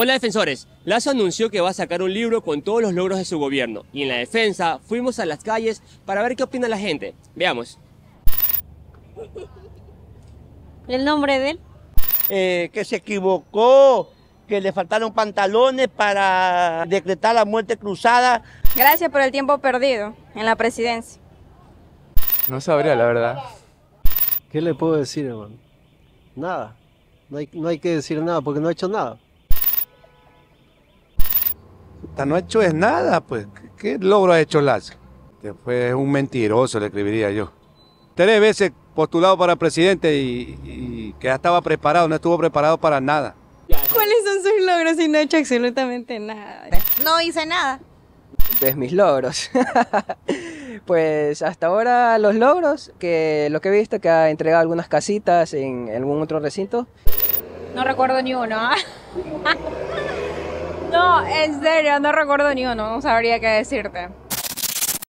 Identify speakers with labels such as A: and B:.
A: Hola defensores, Lazo anunció que va a sacar un libro con todos los logros de su gobierno y en la defensa fuimos a las calles para ver qué opina la gente. Veamos.
B: ¿El nombre de él?
C: Eh, que se equivocó, que le faltaron pantalones para decretar la muerte cruzada.
B: Gracias por el tiempo perdido en la presidencia.
D: No sabría, la verdad.
E: ¿Qué le puedo decir, hermano? Nada. No hay, no hay que decir nada porque no ha hecho nada.
F: No ha hecho es nada, pues. ¿Qué logro ha hecho Lazo? Que fue un mentiroso, le escribiría yo. Tres veces postulado para presidente y, y que ya estaba preparado, no estuvo preparado para nada.
B: ¿Cuáles son sus logros si no ha hecho absolutamente nada?
G: No hice nada.
H: Pues mis logros. pues hasta ahora los logros, que lo que he visto que ha entregado algunas casitas en algún otro recinto.
B: No recuerdo ni uno. ¿ah? no, en serio, no recuerdo ni uno, no sabría qué decirte.